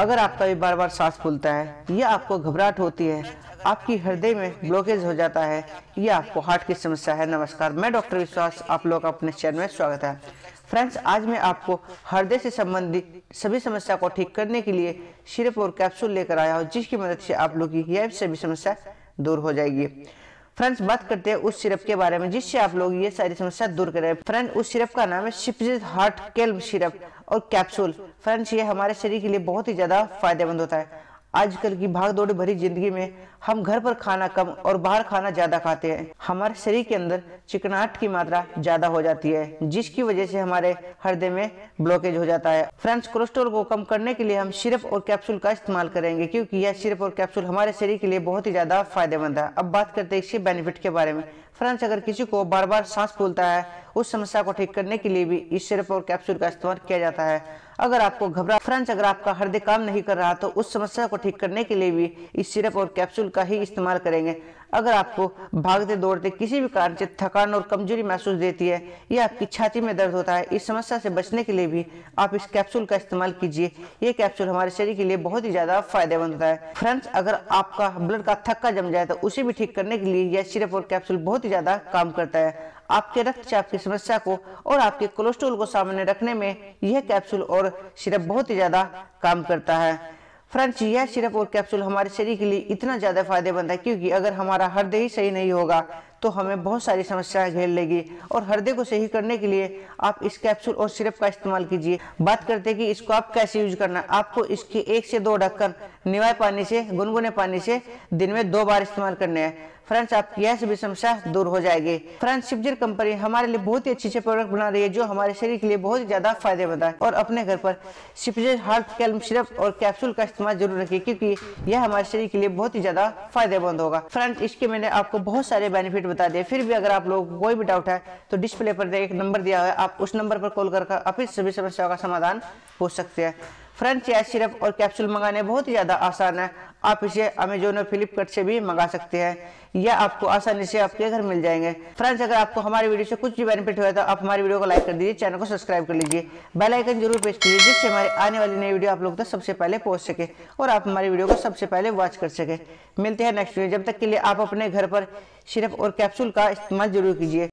अगर आपका भी बार बार सांस फूलता है, या आपको घबराहट होती है, आपकी हृदय में ब्लॉकेज हो जाता है, या आपको हार्ट की समस्या है, नमस्कार, मैं डॉक्टर विश्वास, आप लोग का अपने चैनल में स्वागत है। फ्रेंड्स आज मैं आपको हृदय से संबंधित सभी समस्या को ठीक करने के लिए सिरप और कैप्सूल लेकर आया हूँ, जिसकी मदद से आप लोग की यह सभी समस्या दूर हो जाएगी। फ्रेंड्स बात करते हैं उस सिरप के बारे में, जिससे आप लोग ये सारी समस्या दूर करें। फ्रेंड उस सिरप का नाम है शिपजित हार्ट केल्म सिरप और कैप्सूल फ्रेंड्स ये हमारे शरीर के लिए बहुत ही ज़्यादा फ़ायदेमंद होता है। आजकल की भाग दौड़ भरी ज़िंदगी में हम घर पर खाना कम और बाहर खाना ज़्यादा खाते हैं। हमारे शरीर के अंदर चिकनाहट की मात्रा ज़्यादा हो जाती है, जिसकी वजह से हमारे हृदय में ब्लॉकेज हो जाता है। फ्रेंड्स कोलेस्ट्रॉल को कम करने के लिए हम सिरप और कैप्सूल का इस्तेमाल करेंगे, क्योंकि यह सिरप और कैप्सूल हमारे शरीर के लिए बहुत ही ज़्यादा फ़ायदेमंद है। अब बात करते हैं इसके बेनिफिट के बारे में। फ्रेंड्स, अगर किसी को बार बार सांस फूलता है, उस समस्या को ठीक करने के लिए भी इस सिरप और कैप्सूल का इस्तेमाल किया जाता है। अगर आपको घबरा, फ्रेंड्स, अगर आपका हृदय काम नहीं कर रहा तो उस समस्या को ठीक करने के लिए भी इस सिरप और कैप्सूल का ही इस्तेमाल करेंगे। अगर आपको भागते, दौड़ते किसी भी कारण से थकान और कमज़ोरी महसूस देती है या आपकी छाती में दर्द होता है, इस समस्या से बचने के लिए भी आप इस कैप्सूल का इस्तेमाल कीजिए। ये कैप्सूल हमारे शरीर के लिए बहुत ही ज़्यादा फ़ायदेमंद होता है। फ्रेंड्स, अगर आपका ब्लड का थक्का जम जाए तो उसे भी ठीक करने के लिए यह सिरप और कैप्सूल बहुत ही ज़्यादा काम करता है। आपके रक्तचाप की समस्या को और आपके कोलेस्ट्रोल को सामने रखने में यह कैप्सूल और सिरप बहुत ही ज़्यादा काम करता है। फ्रेंड्स, यह सिरप और कैप्सूल हमारे शरीर के लिए इतना ज़्यादा फ़ायदेमंद है, क्योंकि अगर हमारा हृदय ही सही नहीं होगा तो हमें बहुत सारी समस्याएँ घेर लेगी और हृदय को सही करने के लिए आप इस कैप्सूल और सिरप का इस्तेमाल कीजिए। बात करते हैं कि इसको आप कैसे यूज़ करना है। आपको इसके एक से दो ढक्कन निवाय पानी से, गुनगुने पानी से दिन में दो बार इस्तेमाल करने हैं। फ्रेंड्स, आपकी यह सभी समस्या दूर हो जाएगी। फ्रेंड्स शिवजर कंपनी हमारे लिए बहुत ही अच्छे अच्छे प्रोडक्ट बना रही है, जो हमारे शरीर के लिए बहुत ज़्यादा फ़ायदेमंद है। और अपने घर पर शिवजर हार्ट कैल्म सिरप और कैप्सूल का इस्तेमाल ज़रूर रखिए, क्योंकि यह हमारे शरीर के लिए बहुत ही ज़्यादा फ़ायदेमंद होगा। फ्रेंड्स, इसके मैंने आपको बहुत सारे बेनिफिट बता दिया। फिर भी अगर आप लोग कोई भी डाउट है तो डिस्प्ले पर एक नंबर दिया हुआ है, आप उस नंबर पर कॉल कर अपनी सभी समस्याओं का समाधान पूछ सकते हैं। फ्रेंच या सिरप और कैप्सूल मंगाने बहुत ही ज़्यादा आसान है। आप इसे अमेजोन और फ्लिपकार्ट से भी मंगा सकते हैं। या आपको आसानी से आपके घर मिल जाएँगे। फ्रेंड्स, अगर आपको हमारी वीडियो से कुछ भी बेनिफिट हुआ तो आप हमारी वीडियो को लाइक कर दीजिए चैनल को सब्सक्राइब कर लीजिए। बेल आइकन ज़रूर प्रेस कीजिए, जिससे हमारी आने वाली नई वीडियो आप लोग तक सबसे पहले पहुँच सके और आप हमारी वीडियो को सबसे पहले वॉच कर सके। मिलते हैं नेक्स्ट वीडियो जब तक के लिए आप अपने घर पर सिरप और कैप्सूल का इस्तेमाल ज़रूर कीजिए।